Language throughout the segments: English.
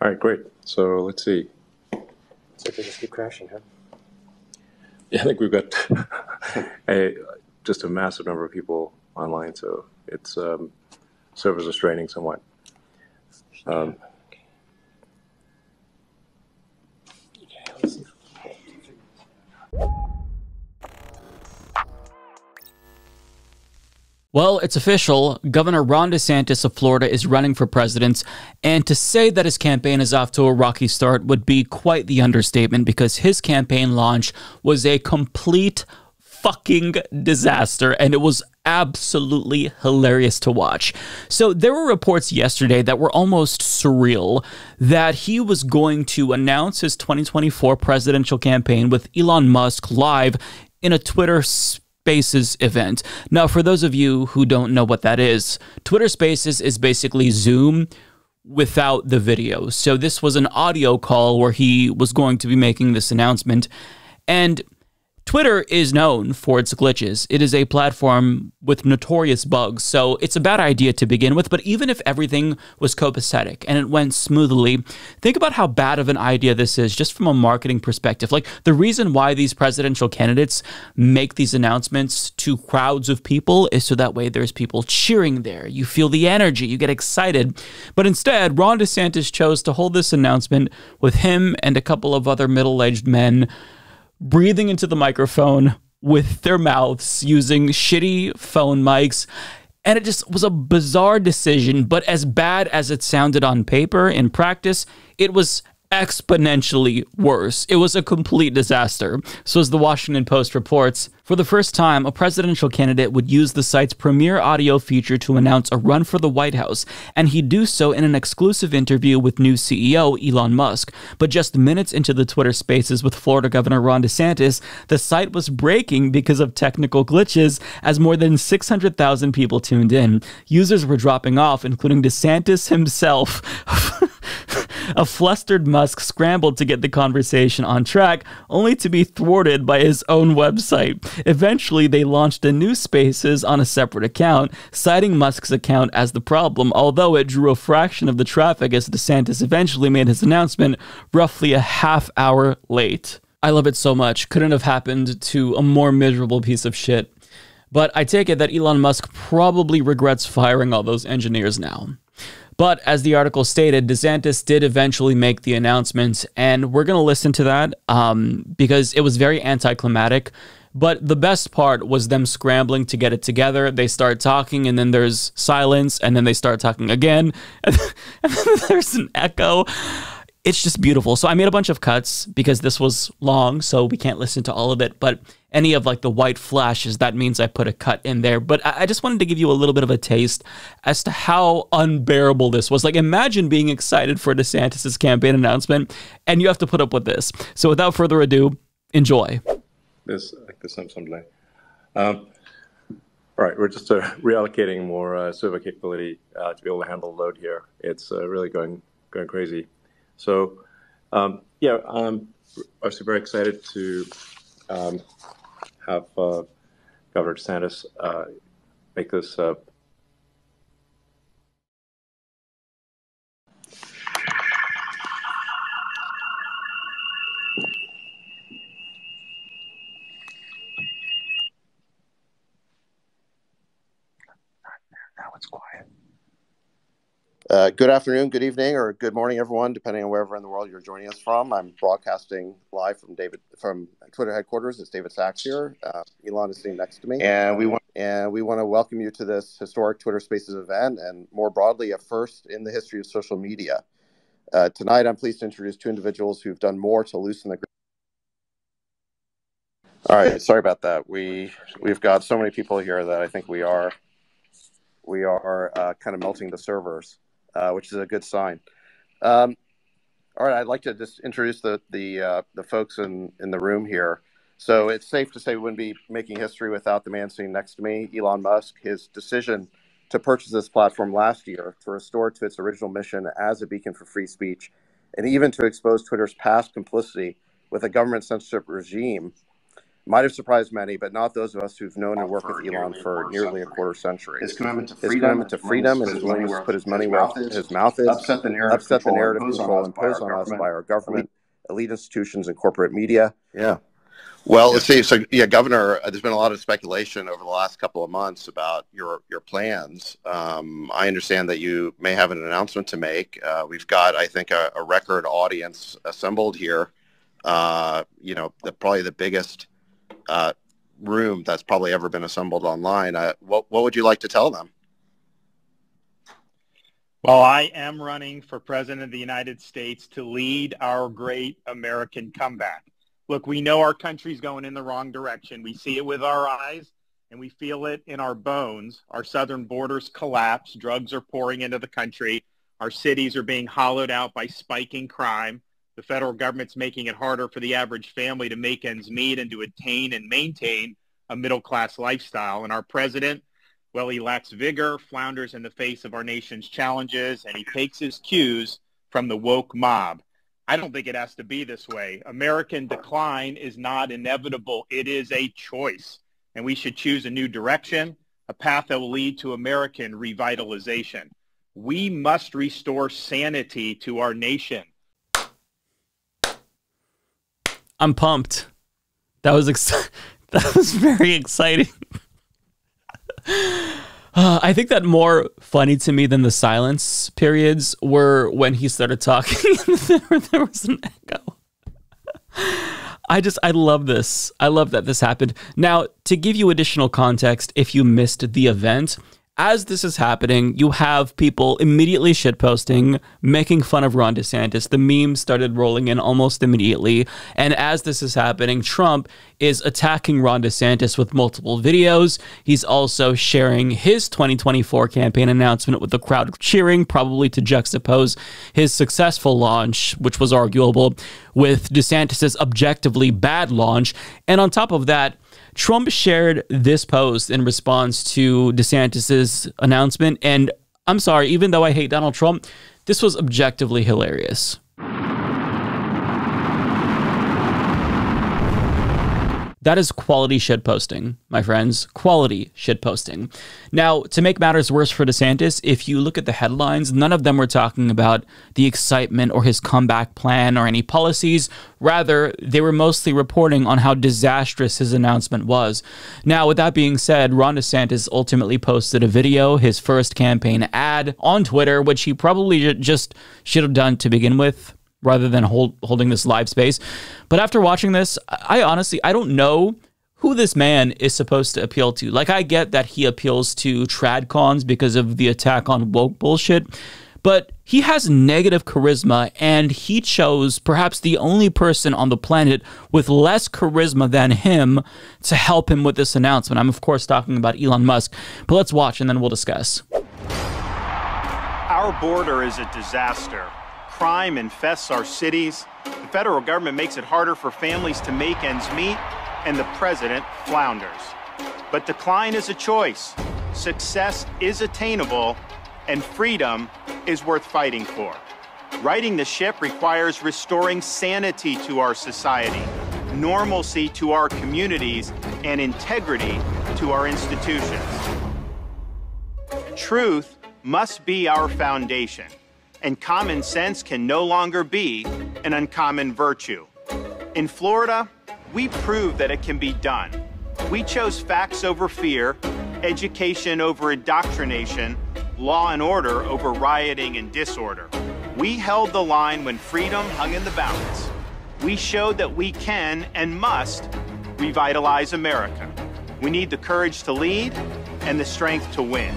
All right, great. So let's see. So they just keep crashing, huh? Yeah, I think we've got a just a massive number of people online, so it's um, servers are straining somewhat. Um, Well, it's official. Governor Ron DeSantis of Florida is running for president, and to say that his campaign is off to a rocky start would be quite the understatement because his campaign launch was a complete fucking disaster and it was absolutely hilarious to watch. So there were reports yesterday that were almost surreal that he was going to announce his 2024 presidential campaign with Elon Musk live in a Twitter Spaces event. Now, for those of you who don't know what that is, Twitter Spaces is basically Zoom without the video. So this was an audio call where he was going to be making this announcement and Twitter is known for its glitches. It is a platform with notorious bugs, so it's a bad idea to begin with. But even if everything was copacetic and it went smoothly, think about how bad of an idea this is just from a marketing perspective. Like the reason why these presidential candidates make these announcements to crowds of people is so that way there's people cheering there. You feel the energy, you get excited. But instead, Ron DeSantis chose to hold this announcement with him and a couple of other middle aged men breathing into the microphone with their mouths using shitty phone mics. And it just was a bizarre decision, but as bad as it sounded on paper, in practice, it was exponentially worse. It was a complete disaster. So, as the Washington Post reports, for the first time, a presidential candidate would use the site's premier audio feature to announce a run for the White House, and he'd do so in an exclusive interview with new CEO Elon Musk. But just minutes into the Twitter spaces with Florida Governor Ron DeSantis, the site was breaking because of technical glitches as more than 600,000 people tuned in. Users were dropping off, including DeSantis himself. A flustered Musk scrambled to get the conversation on track, only to be thwarted by his own website. Eventually, they launched a new Spaces on a separate account, citing Musk's account as the problem, although it drew a fraction of the traffic as DeSantis eventually made his announcement roughly a half hour late. I love it so much. Couldn't have happened to a more miserable piece of shit. But I take it that Elon Musk probably regrets firing all those engineers now. But as the article stated, DeSantis did eventually make the announcement, and we're going to listen to that um, because it was very anticlimactic. But the best part was them scrambling to get it together. They start talking, and then there's silence, and then they start talking again, and then there's an echo it's just beautiful. So I made a bunch of cuts because this was long, so we can't listen to all of it. But any of like the white flashes, that means I put a cut in there. But I, just wanted to give you a little bit of a taste as to how unbearable this was. Like imagine being excited for DeSantis's campaign announcement, and you have to put up with this. So without further ado, enjoy. this like this someday. Um, all right, we're just uh, reallocating more uh, server capability uh, to be able to handle load here. It's uh, really going going crazy. So, um, yeah, I'm obviously very excited to um, have uh, Governor DeSantis uh, make this. Uh, Now it's quiet. Uh, good afternoon, good evening, or good morning, everyone, depending on wherever in the world you're joining us from. I'm broadcasting live from David from Twitter headquarters. It's David Sacks here. Uh, Elon is sitting next to me, and we want and we want to welcome you to this historic Twitter Spaces event, and more broadly, a first in the history of social media. Uh, tonight, I'm pleased to introduce two individuals who've done more to loosen the. grip. All right, sorry about that. We we've got so many people here that I think we are we are uh, kind of melting the servers uh, which is a good sign. Um, all right, I'd like to just introduce the the uh, the folks in in the room here. So it's safe to say we wouldn't be making history without the man sitting next to me, Elon Musk. His decision to purchase this platform last year to restore to its original mission as a beacon for free speech, and even to expose Twitter's past complicity with a government censorship regime might have surprised many, but not those of us who've known and worked with Elon for nearly a quarter century. His commitment to His freedom, commitment to freedom and his willingness to put his money where his mouth is, upset the narrative, upset the control narrative imposed control on us by imposed our on us government. by our government, elite institutions, and corporate media. Yeah. Well, let's see. So, yeah, Governor, uh, there's been a lot of speculation over the last couple of months about your your plans. Um, I understand that you may have an announcement to make. Uh, we've got, I think, a, a record audience assembled here. Uh, you know, the, probably the biggest uh, room that's probably ever been assembled online. Uh, what what would you like to tell them? Well, I am running for president of the United States to lead our great American comeback. Look, we know our country's going in the wrong direction. We see it with our eyes and we feel it in our bones. Our southern borders collapse. Drugs are pouring into the country. Our cities are being hollowed out by spiking crime. The federal government's making it harder for the average family to make ends meet and to attain and maintain a middle-class lifestyle. And our president, well, he lacks vigor, flounders in the face of our nation's challenges, and he takes his cues from the woke mob. I don't think it has to be this way. American decline is not inevitable. It is a choice. And we should choose a new direction, a path that will lead to American revitalization. We must restore sanity to our nation. I'm pumped. That was ex- that was very exciting. Uh, I think that more funny to me than the silence periods were when he started talking there, there was an echo. I just, I love this. I love that this happened. Now, to give you additional context, if you missed the event, as this is happening, you have people immediately shitposting, making fun of Ron DeSantis. The memes started rolling in almost immediately. And as this is happening, Trump is attacking Ron DeSantis with multiple videos. He's also sharing his 2024 campaign announcement with the crowd cheering, probably to juxtapose his successful launch, which was arguable, with DeSantis's objectively bad launch. And on top of that, Trump shared this post in response to DeSantis's announcement. And I'm sorry, even though I hate Donald Trump, this was objectively hilarious. That is quality shit posting, my friends. Quality shit posting. Now, to make matters worse for DeSantis, if you look at the headlines, none of them were talking about the excitement or his comeback plan or any policies. Rather, they were mostly reporting on how disastrous his announcement was. Now, with that being said, Ron DeSantis ultimately posted a video, his first campaign ad, on Twitter, which he probably just should have done to begin with rather than hold, holding this live space. But after watching this, I honestly I don't know who this man is supposed to appeal to. Like I get that he appeals to tradcons because of the attack on woke bullshit, but he has negative charisma and he chose perhaps the only person on the planet with less charisma than him to help him with this announcement. I'm of course talking about Elon Musk, but let's watch and then we'll discuss. Our border is a disaster. Crime infests our cities. The federal government makes it harder for families to make ends meet, and the president flounders. But decline is a choice. Success is attainable, and freedom is worth fighting for. Righting the ship requires restoring sanity to our society, normalcy to our communities, and integrity to our institutions. Truth must be our foundation, and common sense can no longer be an uncommon virtue. In Florida, we proved that it can be done. We chose facts over fear, education over indoctrination, law and order over rioting and disorder. We held the line when freedom hung in the balance. We showed that we can and must revitalize America. We need the courage to lead and the strength to win.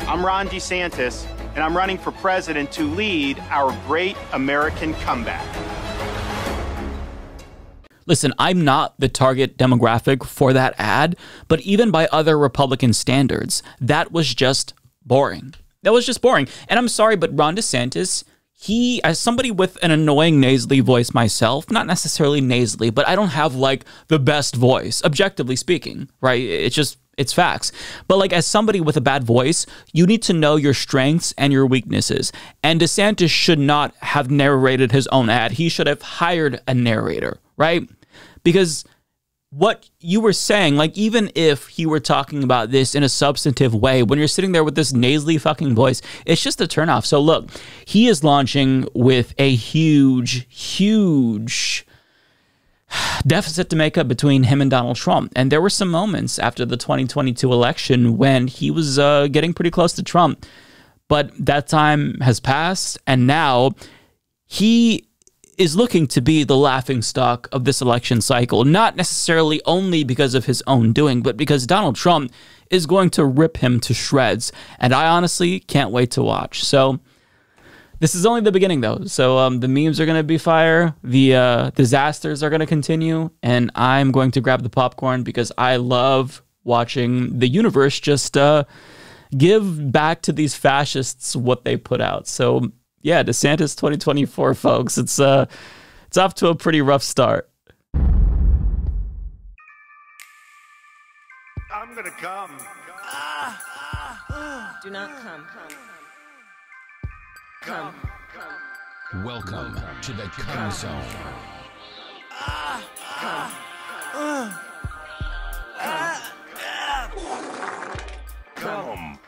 I'm Ron DeSantis, and I'm running for president to lead our great American comeback. Listen, I'm not the target demographic for that ad, but even by other Republican standards, that was just boring. That was just boring. And I'm sorry, but Ron DeSantis, he, as somebody with an annoying nasally voice myself, not necessarily nasally, but I don't have like the best voice, objectively speaking, right? It's just, it's facts. But like, as somebody with a bad voice, you need to know your strengths and your weaknesses. And DeSantis should not have narrated his own ad. He should have hired a narrator, right? Because what you were saying, like even if he were talking about this in a substantive way, when you're sitting there with this nasally fucking voice, it's just a turnoff. So look, he is launching with a huge, huge deficit to make up between him and Donald Trump. And there were some moments after the 2022 election when he was uh, getting pretty close to Trump. But that time has passed, and now he is looking to be the laughing stock of this election cycle, not necessarily only because of his own doing, but because Donald Trump is going to rip him to shreds. And I honestly can't wait to watch. So this is only the beginning, though. So um, the memes are going to be fire, the uh, disasters are going to continue, and I'm going to grab the popcorn because I love watching the universe just uh, give back to these fascists what they put out. So yeah, DeSantis 2024, folks. It's uh, it's off to a pretty rough start. I'm gonna come. Do not come. Come. Welcome to the Come Zone. Come.